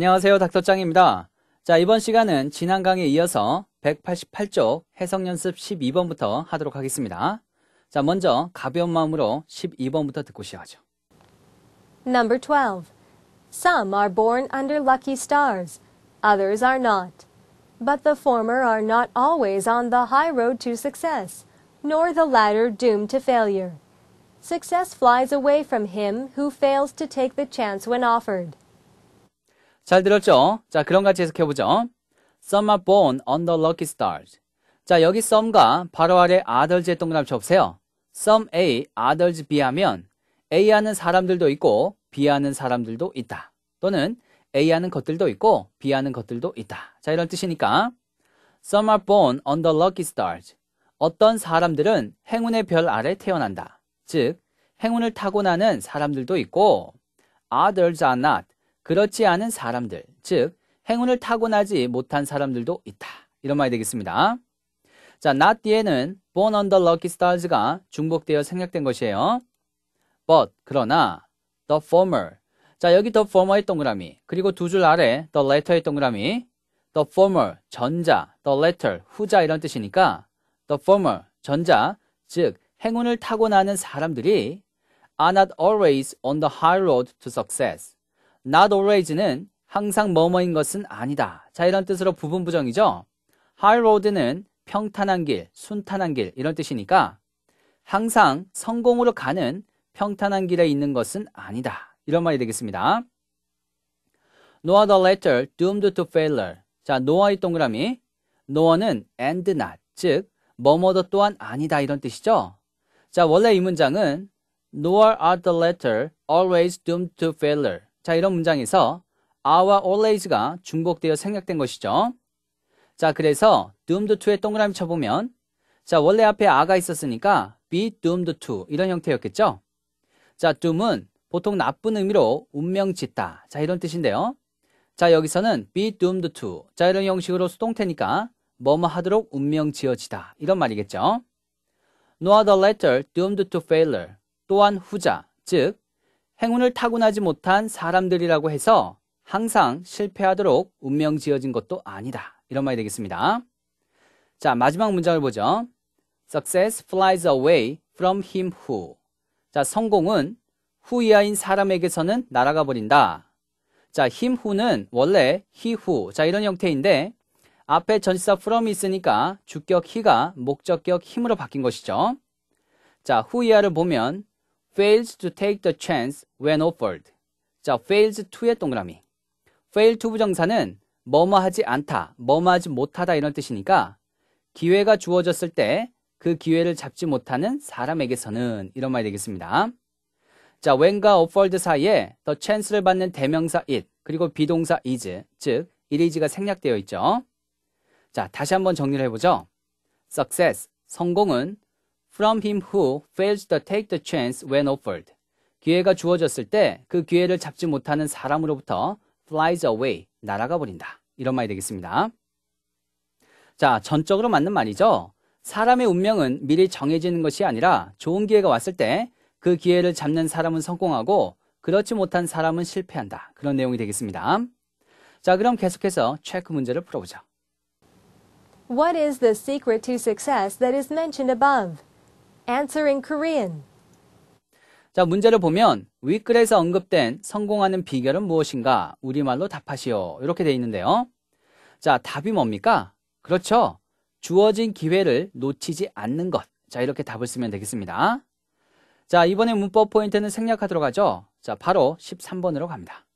안녕하세요. 닥터짱입니다. 자, 이번 시간은 지난 강의에 이어서 188쪽 해석 연습 12번부터 하도록 하겠습니다. 자, 먼저 가벼운 마음으로 12번부터 듣고 시작하죠. Number 12. Some are born under lucky stars, others are not. But the former are not always on the high road to success, nor the latter doomed to failure. Success flies away from him who fails to take the chance when offered. 잘 들었죠? 자, 그럼 같이 해석해보죠. Some are born under lucky stars. 자, 여기 some가 바로 아래 others의 동그라미 쳐보세요. some A, others B 하면 A 하는 사람들도 있고 B 하는 사람들도 있다. 또는 A 하는 것들도 있고 B 하는 것들도 있다. 자, 이런 뜻이니까 Some are born under lucky stars. 어떤 사람들은 행운의 별 아래 태어난다. 즉, 행운을 타고나는 사람들도 있고 others are not. 그렇지 않은 사람들, 즉 행운을 타고나지 못한 사람들도 있다. 이런 말이 되겠습니다. 자, not 뒤에는 born under lucky stars가 중복되어 생략된 것이에요. but 그러나 the former 자, 여기 the former의 동그라미 그리고 두 줄 아래 the letter의 동그라미 the former 전자, the latter 후자 이런 뜻이니까 the former 전자 즉 행운을 타고나는 사람들이 are not always on the high road to success. Not always는 항상 뭐뭐인 것은 아니다. 자, 이런 뜻으로 부분 부정이죠. high road는 평탄한 길, 순탄한 길 이런 뜻이니까 항상 성공으로 가는 평탄한 길에 있는 것은 아니다. 이런 말이 되겠습니다. nor the latter doomed to failure. 자, noa의 동그라미. noa는 and not, 즉 뭐뭐도 또한 아니다 이런 뜻이죠. 자, 원래 이 문장은 nor are the latter always doomed to failure. 자, 이런 문장에서 are와 always가 중복되어 생략된 것이죠. 자, 그래서 doomed to의 동그라미 쳐보면 자, 원래 앞에 a가 있었으니까 be doomed to 이런 형태였겠죠. 자, doom은 보통 나쁜 의미로 운명 짓다. 자, 이런 뜻인데요. 자, 여기서는 be doomed to. 자, 이런 형식으로 수동태니까 뭐뭐 하도록 운명 지어지다. 이런 말이겠죠. nor the latter doomed to failure. 또한 후자, 즉 행운을 타고나지 못한 사람들이라고 해서 항상 실패하도록 운명 지어진 것도 아니다. 이런 말이 되겠습니다. 자, 마지막 문장을 보죠. Success flies away from him who. 자, 성공은 후이하인 사람에게서는 날아가 버린다. 자, him who는 원래 he who. 자, 이런 형태인데 앞에 전치사 from이 있으니까 주격 he가 목적격 힘으로 바뀐 것이죠. 자, 후이하를 보면 fails to take the chance when offered. 자, fails to의 동그라미. fail to 부정사는 뭐뭐 하지 않다, 뭐뭐 하지 못하다 이런 뜻이니까 기회가 주어졌을 때 그 기회를 잡지 못하는 사람에게서는 이런 말이 되겠습니다. 자, when과 offered 사이에 the chance를 받는 대명사 it 그리고 비동사 is 즉 it is가 생략되어 있죠. 자, 다시 한번 정리를 해보죠. success 성공은 from him who fails to take the chance when offered. 기회가 주어졌을 때 그 기회를 잡지 못하는 사람으로부터 flies away, 날아가 버린다. 이런 말이 되겠습니다. 자, 전적으로 맞는 말이죠. 사람의 운명은 미리 정해지는 것이 아니라 좋은 기회가 왔을 때 그 기회를 잡는 사람은 성공하고 그렇지 못한 사람은 실패한다. 그런 내용이 되겠습니다. 자, 그럼 계속해서 체크 문제를 풀어보죠. What is the secret to success that is mentioned above? Answer in Korean. 자, 문제를 보면 윗글에서 언급된 성공하는 비결은 무엇인가? 우리말로 답하시오. 이렇게 돼 있는데요. 자, 답이 뭡니까? 그렇죠. 주어진 기회를 놓치지 않는 것. 자, 이렇게 답을 쓰면 되겠습니다. 자, 이번에 문법 포인트는 생략하도록 하죠. 자, 바로 13번으로 갑니다.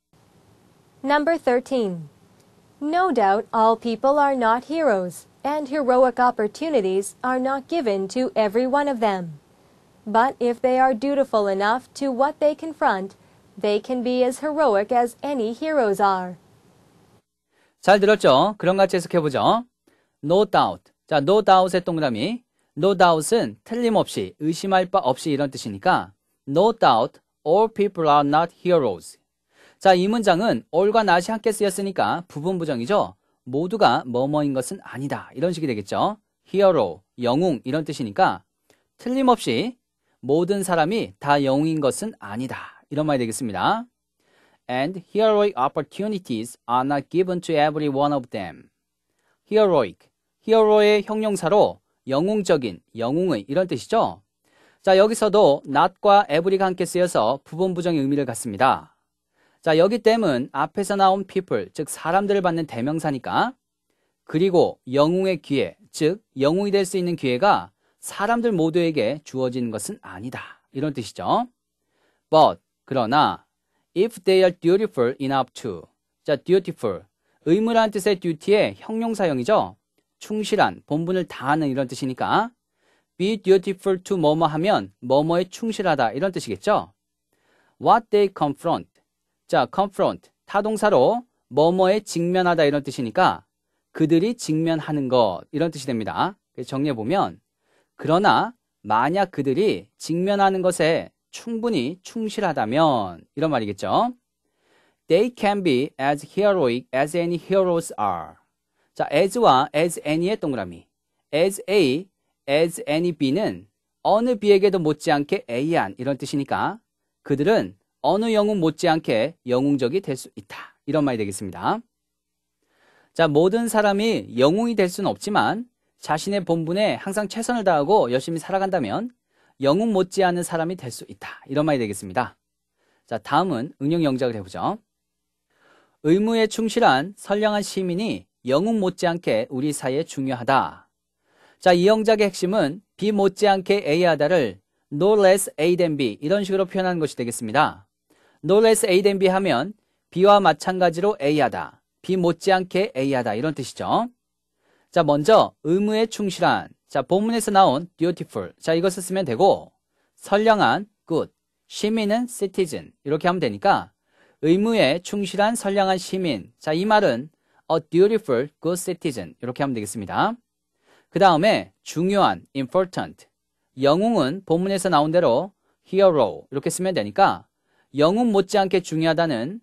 Number 13. No doubt all people are not heroes, and heroic opportunities are not given to every one of them. But if they are dutiful enough to what they confront, they can be as heroic as any heroes are. 잘 들었죠? 그럼 같이 해석해보죠. No doubt. 자, no doubt의 동그라미. No doubt은 틀림없이, 의심할 바 없이 이런 뜻이니까 No doubt all people are not heroes. 자, 이 문장은 all과 not이 함께 쓰였으니까 부분 부정이죠. 모두가 뭐뭐인 것은 아니다. 이런 식이 되겠죠. hero, 영웅 이런 뜻이니까 틀림없이 모든 사람이 다 영웅인 것은 아니다. 이런 말이 되겠습니다. and heroic opportunities are not given to every one of them. heroic, hero의 형용사로 영웅적인, 영웅의 이런 뜻이죠. 자, 여기서도 not과 every가 함께 쓰여서 부분 부정의 의미를 갖습니다. 자, 여기 땜은 앞에서 나온 people, 즉 사람들을 받는 대명사니까 그리고 영웅의 기회, 즉 영웅이 될 수 있는 기회가 사람들 모두에게 주어지는 것은 아니다. 이런 뜻이죠. But, 그러나 if they are dutiful enough to. 자, dutiful. 의무라는 뜻의 duty의 형용사형이죠. 충실한, 본분을 다하는 이런 뜻이니까 be dutiful to 뭐뭐 하면 뭐뭐에 충실하다 이런 뜻이겠죠. What they confront. 자, confront. 타동사로 뭐뭐에 직면하다 이런 뜻이니까 그들이 직면하는 것 이런 뜻이 됩니다. 정리해 보면 그러나 만약 그들이 직면하는 것에 충분히 충실하다면 이런 말이겠죠. They can be as heroic as any heroes are. 자, as와 as any의 동그라미. as A, as any B는 어느 B에게도 못지않게 A한 이런 뜻이니까 그들은 어느 영웅 못지않게 영웅적이 될 수 있다. 이런 말이 되겠습니다. 자, 모든 사람이 영웅이 될 수는 없지만 자신의 본분에 항상 최선을 다하고 열심히 살아간다면 영웅 못지않은 사람이 될 수 있다. 이런 말이 되겠습니다. 자, 다음은 응용 영작을 해보죠. 의무에 충실한 선량한 시민이 영웅 못지않게 우리 사이에 중요하다. 자, 이 영작의 핵심은 B 못지않게 A하다를 no less A than B 이런 식으로 표현하는 것이 되겠습니다. No less A than B 하면 B와 마찬가지로 A하다, B 못지않게 A하다 이런 뜻이죠. 자, 먼저 의무에 충실한 자, 본문에서 나온 dutiful. 자, 이것을 쓰면 되고 선량한 good. 시민은 citizen. 이렇게 하면 되니까 의무에 충실한 선량한 시민. 자, 이 말은 a dutiful good citizen. 이렇게 하면 되겠습니다. 그 다음에 중요한 important. 영웅은 본문에서 나온 대로 hero. 이렇게 쓰면 되니까 영웅 못지않게 중요하다는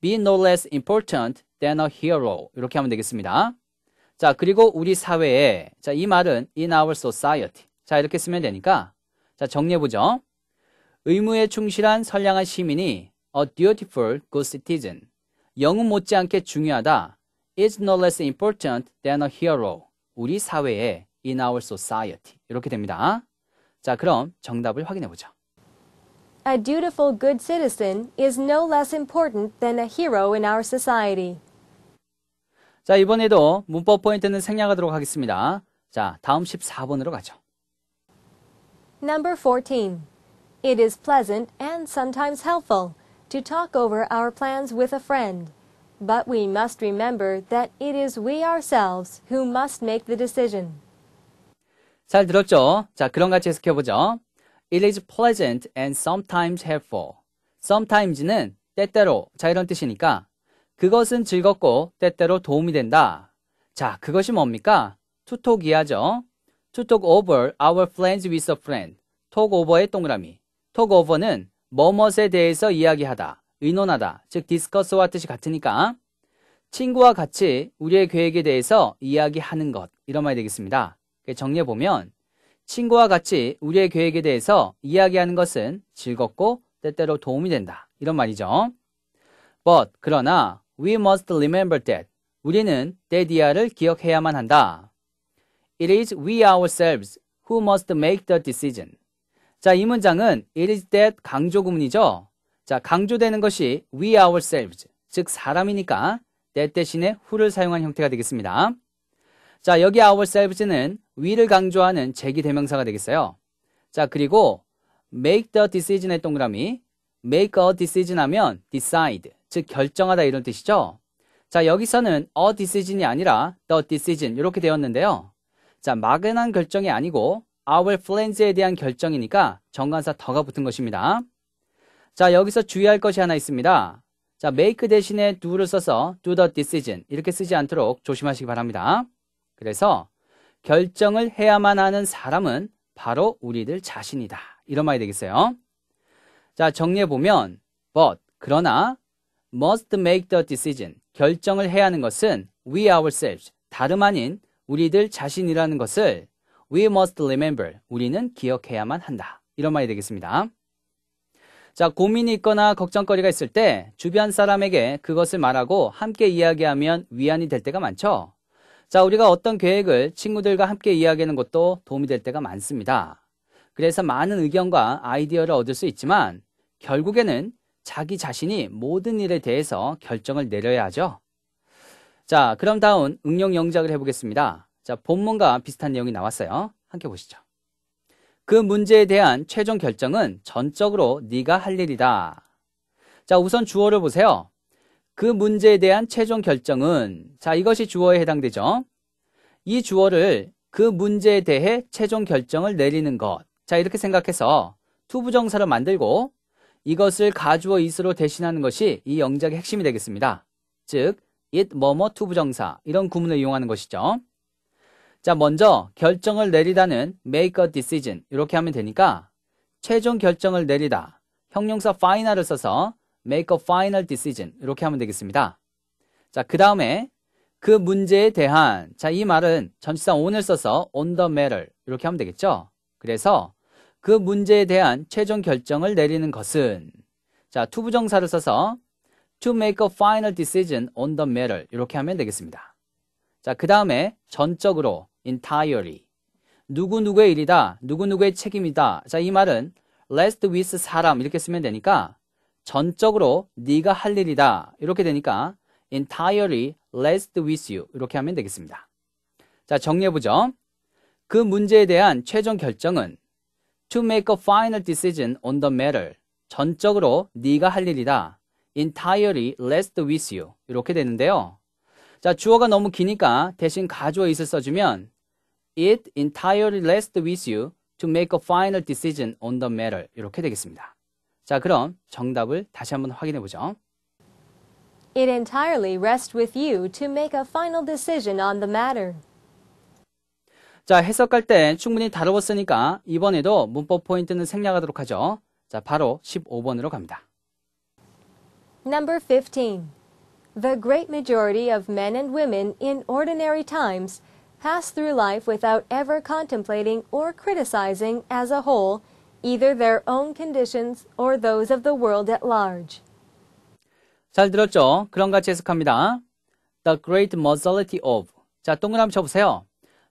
be no less important than a hero. 이렇게 하면 되겠습니다. 자, 그리고 우리 사회에, 자, 이 말은 in our society. 자, 이렇게 쓰면 되니까, 자, 정리해보죠. 의무에 충실한 선량한 시민이 a dutiful good citizen. 영웅 못지않게 중요하다. is no less important than a hero. 우리 사회에 in our society. 이렇게 됩니다. 자, 그럼 정답을 확인해보죠. A dutiful good citizen is no less important than a hero in our society. 자, 이번에도 문법 포인트는 생략하도록 하겠습니다. 자, 다음 14번으로 가죠. Number 14. It is pleasant and sometimes helpful to talk over our plans with a friend, but we must remember that it is we ourselves who must make the decision. 잘 들었죠? 자, 그럼 같이 해석해보죠. It is pleasant and sometimes helpful. sometimes는 때때로, 자, 이런 뜻이니까 그것은 즐겁고 때때로 도움이 된다. 자, 그것이 뭡니까? to talk 이하죠. to talk over our plans with a friend. talk over의 동그라미. talk over는 뭐뭇에 대해서 이야기하다, 의논하다, 즉 discuss와 뜻이 같으니까 친구와 같이 우리의 계획에 대해서 이야기하는 것 이런 말이 되겠습니다. 정리해 보면 친구와 같이 우리의 계획에 대해서 이야기하는 것은 즐겁고 때때로 도움이 된다 이런 말이죠. But 그러나 we must remember that 우리는 때디아를 기억해야만 한다. It is we ourselves who must make the decision. 자, 이 문장은 it is that 강조 구문이죠. 자, 강조되는 것이 we ourselves, 즉 사람이니까 that 대신에 who를 사용한 형태가 되겠습니다. 자, 여기 ourselves는 we를 강조하는 제기 대명사가 되겠어요. 자, 그리고 make the decision의 동그라미 make a decision 하면 decide, 즉 결정하다 이런 뜻이죠. 자, 여기서는 a decision이 아니라 the decision 이렇게 되었는데요. 자, 막연한 결정이 아니고 our plans에 대한 결정이니까 정관사 더가 붙은 것입니다. 자, 여기서 주의할 것이 하나 있습니다. 자, make 대신에 do를 써서 do the decision 이렇게 쓰지 않도록 조심하시기 바랍니다. 그래서 결정을 해야만 하는 사람은 바로 우리들 자신이다. 이런 말이 되겠어요. 자, 정리해 보면 but 그러나 must make the decision 결정을 해야 하는 것은 we ourselves 다름 아닌 우리들 자신이라는 것을 we must remember 우리는 기억해야만 한다. 이런 말이 되겠습니다. 자, 고민이 있거나 걱정거리가 있을 때 주변 사람에게 그것을 말하고 함께 이야기하면 위안이 될 때가 많죠. 자, 우리가 어떤 계획을 친구들과 함께 이야기하는 것도 도움이 될 때가 많습니다. 그래서 많은 의견과 아이디어를 얻을 수 있지만 결국에는 자기 자신이 모든 일에 대해서 결정을 내려야 하죠. 자, 그럼 다음 응용 영작을 해보겠습니다. 자, 본문과 비슷한 내용이 나왔어요. 함께 보시죠. 그 문제에 대한 최종 결정은 전적으로 네가 할 일이다. 자, 우선 주어를 보세요. 그 문제에 대한 최종 결정은 자, 이것이 주어에 해당되죠. 이 주어를 그 문제에 대해 최종 결정을 내리는 것. 자, 이렇게 생각해서 to부정사를 만들고 이것을 가주어 이스로 대신하는 것이 이 영작의 핵심이 되겠습니다. 즉, it 뭐뭐 to부정사 이런 구문을 이용하는 것이죠. 자, 먼저 결정을 내리다는 make a decision 이렇게 하면 되니까 최종 결정을 내리다 형용사 final을 써서 make a final decision 이렇게 하면 되겠습니다. 자, 그 다음에 그 문제에 대한 자, 이 말은 전치사 on을 써서 on the matter 이렇게 하면 되겠죠. 그래서 그 문제에 대한 최종 결정을 내리는 것은 자, to부정사를 써서 to make a final decision on the matter 이렇게 하면 되겠습니다. 자, 그 다음에 전적으로 entirely 누구누구의 일이다, 누구누구의 책임이다. 자, 이 말은 rest with 사람 이렇게 쓰면 되니까 전적으로 네가 할 일이다. 이렇게 되니까 entirely rest with you 이렇게 하면 되겠습니다. 자, 정리해보죠. 그 문제에 대한 최종 결정은 to make a final decision on the matter 전적으로 네가 할 일이다. entirely rest with you 이렇게 되는데요. 자, 주어가 너무 기니까 대신 가주어 있을 써주면 it entirely rests with you to make a final decision on the matter 이렇게 되겠습니다. 자, 그럼 정답을 다시 한번 확인해 보죠. It entirely rests with you to make a final decision on the matter. 자, 해석할 때 충분히 다루었으니까 이번에도 문법 포인트는 생략하도록 하죠. 자, 바로 15번으로 갑니다. Number 15. The great majority of men and women in ordinary times pass through life without ever contemplating or criticizing as a whole either their own conditions or those of the world at large. 잘 들었죠? 그럼 같이 해석합니다. The great majority of. 자, 동그라미 쳐보세요.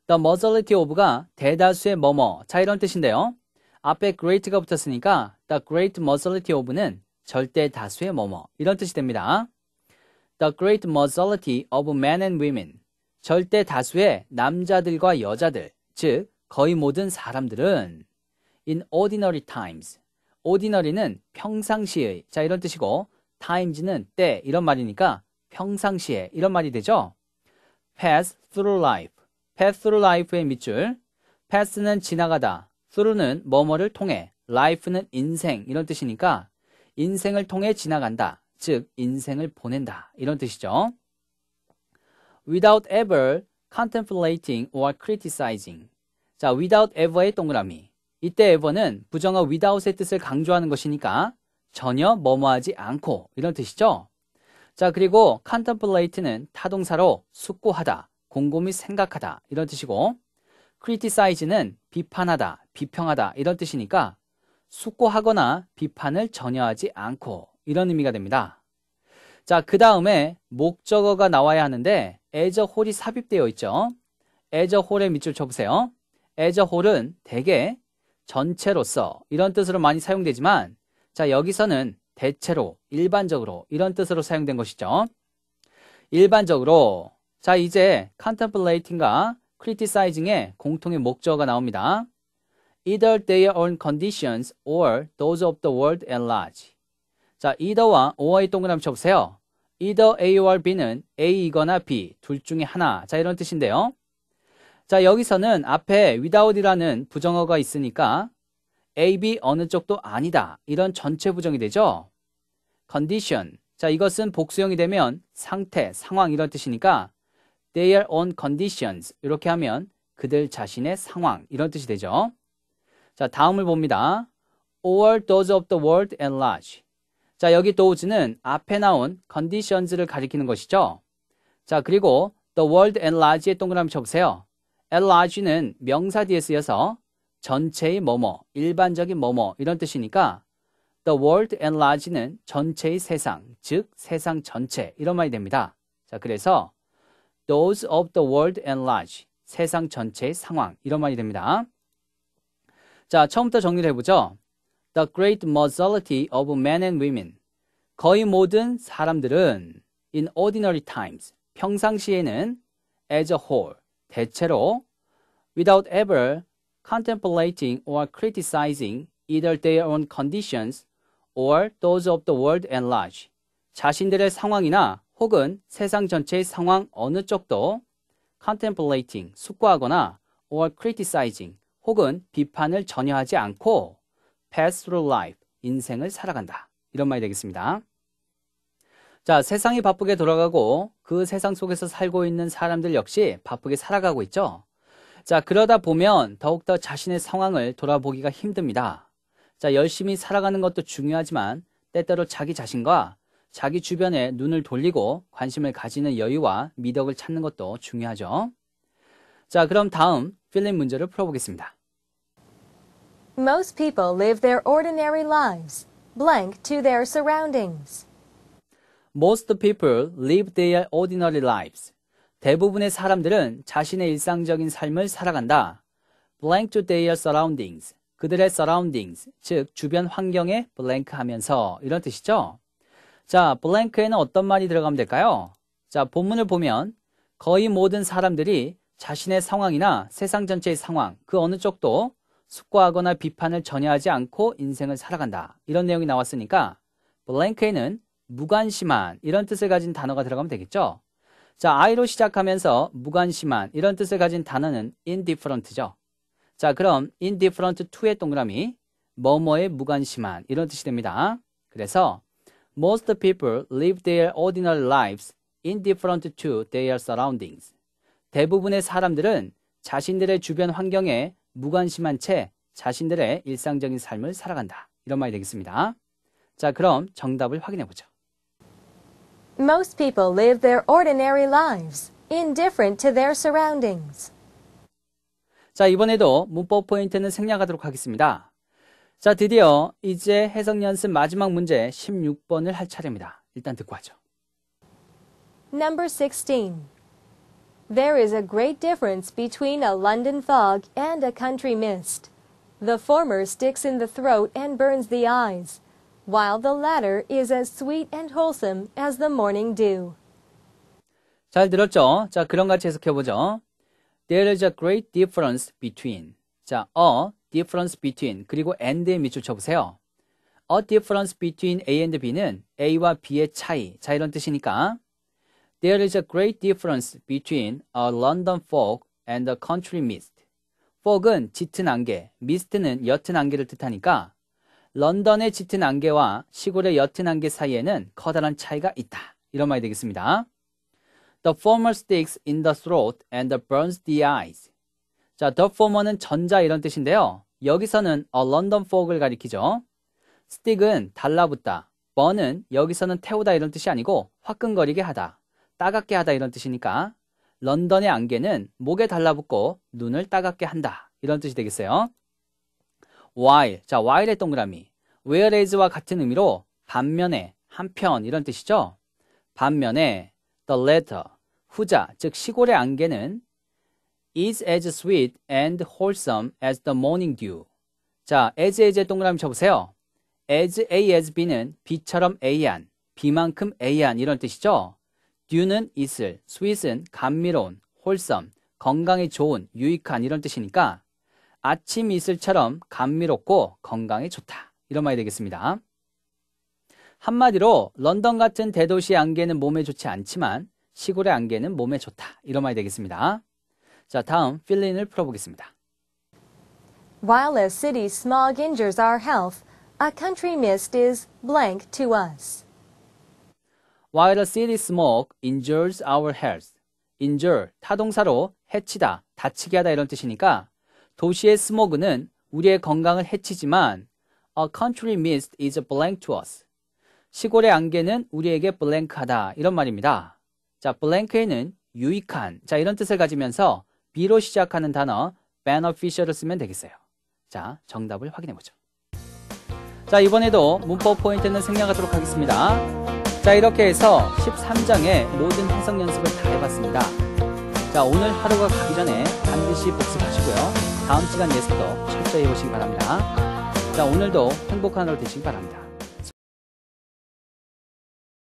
The majority of가 대다수의 뭐뭐. 자, 이런 뜻인데요. 앞에 great가 붙었으니까 the great majority of는 절대 다수의 뭐뭐. 이런 뜻이 됩니다. The great majority of men and women. 절대 다수의 남자들과 여자들, 즉 거의 모든 사람들은 in ordinary times. ordinary는 평상시의 자 이런 뜻이고 times는 때 이런 말이니까 평상시에 이런 말이 되죠. pass through life. pass through life의 밑줄. pass는 지나가다. through는 뭐뭐를 통해. life는 인생 이런 뜻이니까 인생을 통해 지나간다. 즉 인생을 보낸다. 이런 뜻이죠. without ever contemplating or criticizing. 자, without ever의 동그라미. 이때 ever는 부정어 without의 뜻을 강조하는 것이니까 전혀 뭐뭐하지 않고 이런 뜻이죠. 자, 그리고 contemplate는 타동사로 숙고하다, 곰곰이 생각하다 이런 뜻이고 criticize는 비판하다, 비평하다 이런 뜻이니까 숙고하거나 비판을 전혀 하지 않고 이런 의미가 됩니다. 자, 그 다음에 목적어가 나와야 하는데 as a whole이 삽입되어 있죠. as a whole의 밑줄 쳐보세요. as a whole은 대개 전체로서 이런 뜻으로 많이 사용되지만 자, 여기서는 대체로, 일반적으로 이런 뜻으로 사용된 것이죠. 일반적으로 자, 이제 contemplating과 criticizing의 공통의 목적어가 나옵니다. either their own conditions or those of the world at large. 자, either와 or의 동그라미 쳐보세요. either A or B는 A이거나 B 둘 중에 하나. 자, 이런 뜻인데요. 자, 여기서는 앞에 without이라는 부정어가 있으니까 A, B 어느 쪽도 아니다. 이런 전체 부정이 되죠. condition. 자, 이것은 복수형이 되면 상태, 상황 이런 뜻이니까 their own conditions 이렇게 하면 그들 자신의 상황 이런 뜻이 되죠. 자, 다음을 봅니다. or those of the world at large. 자, 여기 those는 앞에 나온 conditions를 가리키는 것이죠. 자, 그리고 the world at large의 동그라미 쳐보세요. Large는 명사 뒤에 쓰여서 전체의 뭐뭐, 일반적인 뭐뭐 이런 뜻이니까 The world at large는 전체의 세상, 즉 세상 전체 이런 말이 됩니다. 자, 그래서 those of the world at large 세상 전체의 상황 이런 말이 됩니다. 자, 처음부터 정리를 해보죠. The great majority of men and women 거의 모든 사람들은 in ordinary times 평상시에는 as a whole 대체로 without ever contemplating or criticizing either their own conditions or those of the world at large. 자신들의 상황이나 혹은 세상 전체의 상황 어느 쪽도 contemplating, 숙고하거나 or criticizing, 혹은 비판을 전혀 하지 않고 pass through life, 인생을 살아간다. 이런 말이 되겠습니다. 자, 세상이 바쁘게 돌아가고 그 세상 속에서 살고 있는 사람들 역시 바쁘게 살아가고 있죠. 자, 그러다 보면 더욱더 자신의 상황을 돌아보기가 힘듭니다. 자, 열심히 살아가는 것도 중요하지만 때때로 자기 자신과 자기 주변에 눈을 돌리고 관심을 가지는 여유와 미덕을 찾는 것도 중요하죠. 자, 그럼 다음 fill-in 문제를 풀어보겠습니다. Most people live their ordinary lives, blank to their surroundings. Most people live their ordinary lives. 대부분의 사람들은 자신의 일상적인 삶을 살아간다. blank to their surroundings. 그들의 surroundings, 즉 주변 환경에 blank 하면서 이런 뜻이죠. 자, blank에는 어떤 말이 들어가면 될까요? 자, 본문을 보면 거의 모든 사람들이 자신의 상황이나 세상 전체의 상황, 그 어느 쪽도 숙고하거나 비판을 전혀 하지 않고 인생을 살아간다. 이런 내용이 나왔으니까 blank에는 무관심한 이런 뜻을 가진 단어가 들어가면 되겠죠. 자, I로 시작하면서 무관심한 이런 뜻을 가진 단어는 indifferent죠. 자, 그럼 indifferent to의 동그라미 뭐뭐에 무관심한 이런 뜻이 됩니다. 그래서 most people live their ordinary lives indifferent to their surroundings. 대부분의 사람들은 자신들의 주변 환경에 무관심한 채 자신들의 일상적인 삶을 살아간다. 이런 말이 되겠습니다. 자, 그럼 정답을 확인해 보죠. Most people live their ordinary lives, indifferent to their surroundings. 자, 이번에도 문법 포인트는 생략하도록 하겠습니다. 자, 드디어 이제 해석 연습 마지막 문제 16번을 할 차례입니다. 일단 듣고 하죠. Number 16. There is a great difference between a London fog and a country mist. The former sticks in the throat and burns the eyes, While the latter is as sweet and wholesome as the morning dew. 잘 들었죠? 자, 그런 같이 해석해 보죠. There is a great difference between. 자, a difference between. 그리고 and의 밑줄 쳐 보세요. A difference between A and B는 A와 B의 차이. 자, 이런 뜻이니까. There is a great difference between a London fog and a country mist. fog은 짙은 안개, mist는 옅은 안개를 뜻하니까 런던의 짙은 안개와 시골의 옅은 안개 사이에는 커다란 차이가 있다. 이런 말이 되겠습니다. The former sticks in the throat and burns the eyes. 자, the former는 전자 이런 뜻인데요. 여기서는 a London fog을 가리키죠. stick은 달라붙다. burn은 여기서는 태우다 이런 뜻이 아니고 화끈거리게 하다. 따갑게 하다 이런 뜻이니까 런던의 안개는 목에 달라붙고 눈을 따갑게 한다. 이런 뜻이 되겠어요. While. 자, while의 동그라미. whereas와 같은 의미로 반면에, 한편 이런 뜻이죠. 반면에 the latter, 후자, 즉 시골의 안개는 is as sweet and wholesome as the morning dew. 자, as as의 동그라미 쳐보세요. as A as B는 B처럼 A한, B만큼 A한 이런 뜻이죠. dew는 이슬, sweet은 감미로운, wholesome, 건강에 좋은, 유익한 이런 뜻이니까 아침 이슬처럼 감미롭고 건강에 좋다. 이런 말이 되겠습니다. 한마디로 런던 같은 대도시 안개는 몸에 좋지 않지만 시골의 안개는 몸에 좋다. 이런 말이 되겠습니다. 자, 다음 필린을 풀어보겠습니다. While a city smog injures our health, a country mist is blank to us. While the city smoke injures our health. injure, 타동사로 해치다, 다치게 하다 이런 뜻이니까 도시의 스모그는 우리의 건강을 해치지만 a country mist is blank to us. 시골의 안개는 우리에게 블랭크하다 이런 말입니다. 자, 블랭크에는 유익한 자 이런 뜻을 가지면서 B로 시작하는 단어 beneficial을 쓰면 되겠어요. 자, 정답을 확인해 보죠. 자, 이번에도 문법 포인트는 생략하도록 하겠습니다. 자, 이렇게 해서 13장의 모든 해석 연습을 다 해봤습니다. 자, 오늘 하루가 가기 전에 반드시 복습하시고요. 다음 시간 예습도 철저히 해보시기 바랍니다. 자, 오늘도 행복한 하루 되시기 바랍니다.